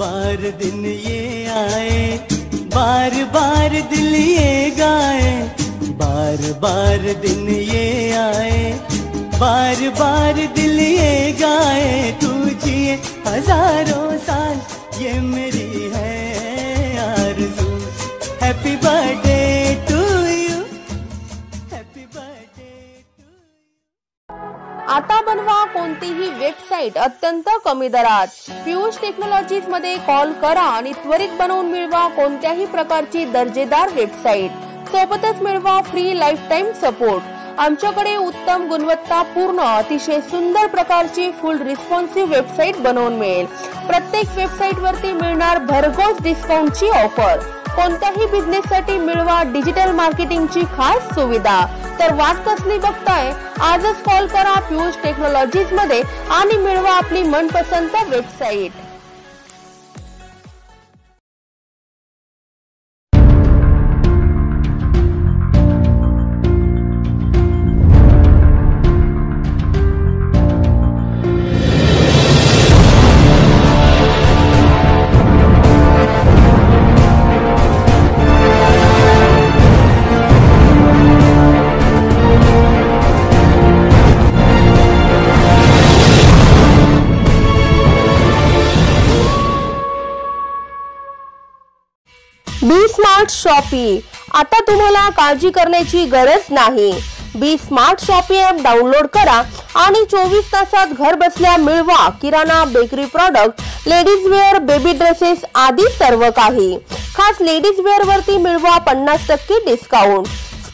बार दिन ये आए, बार बार दिल ये गाए, बार बार दिन ये आए, बार बार दिल ये गाए, तू जिए हज़ारों साल ये मेरी है। आता बनवा कोणतीही वेबसाईट अत्यंत कमी दरात. पियुष टेक्नॉलॉजीजमध्ये कॉल करा आणि त्वरित बनवून मिळवा कोणत्याही प्रकारची दर्जेदार वेबसाईट. सोबतच मिळवा फ्री लाईफ टाईम सपोर्ट आमच्याकडे उत्तम गुणवत्ता पूर्ण अतिशय सुंदर प्रकारची फुल रिस्पॉन्सिव्ह वेबसाईट बनवून मिळेल. प्रत्येक वेबसाईट वरती मिळणार भरघोस डिस्काउंटची ऑफर कोणत्याही बिझनेस साठी मिळवा डिजिटल मार्केटिंगची खास सुविधा. तर वाट कसली बघताय? आजच कॉल करा पियुष टेक्नॉलॉजीजमध्ये आणि मिळवा आपली मनपसंत वेबसाईट स्मार्ट शॉपी. आता तुम्हाला काळजी करण्याची गरज नाही. B smart shoppy app download करा आणि चोवीस तासात घर बसल्या मिळवा किराणा bakery product ladies wear baby dresses आदी सर्व काही. खास लेडीज वेअर वरती मिळवा पन्नास टक्के discount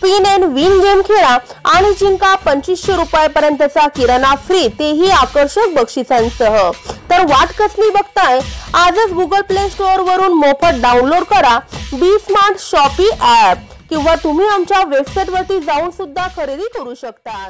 spin and win game खेळा आणि जिंका पंचवीसशे रुपयापर्यंतचा किराणा फ्री तेही आकर्षक बक्षिसांसह. तर वाट कसली बघताय? आजच गुगल प्ले स्टोअर वरून मोफत डाउनलोड करा बी स्मार्ट शॉपी ऍप किंवा तुम्ही आमच्या वेबसाईट वरती जाऊन सुद्धा खरेदी करू शकता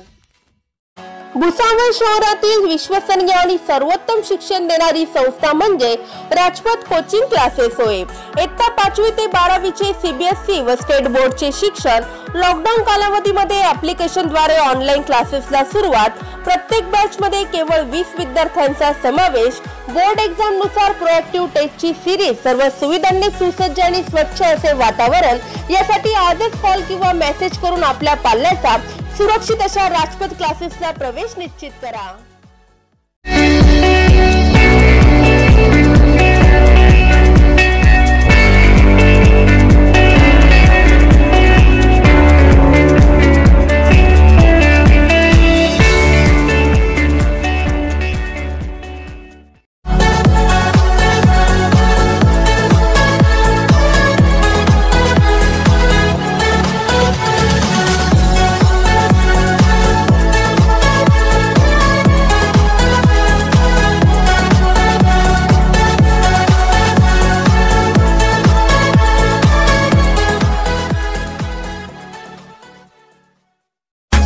भुसावळ शहरातील विश्वसनीय आणि सर्वोत्तम शिक्षण देणारी संस्था म्हणजे राजपथ कोचिंग क्लासेस होय. इयत्ता पाचवी ते बारावीचे सीबीएसई व स्टेट बोर्डचे शिक्षण लॉकडाऊन कालावधीमध्ये ॲप्लिकेशनद्वारे ऑनलाईन क्लासेसला सुरुवात. प्रत्येक बॅचमध्ये केवळ वीस विद्यार्थ्यांचा समावेश. बोर्ड एक्झामनुसार प्रोएक्टिव्ह टेस्टची सिरीज सर्व सुविधांनी सुसज्ज आणि स्वच्छ असे वातावरण यासाठी आजच कॉल किंवा मेसेज करून आपल्या पाल्याचा सुरक्षित अशा राजपथ क्लासेसला प्रवेश निश्चित करा.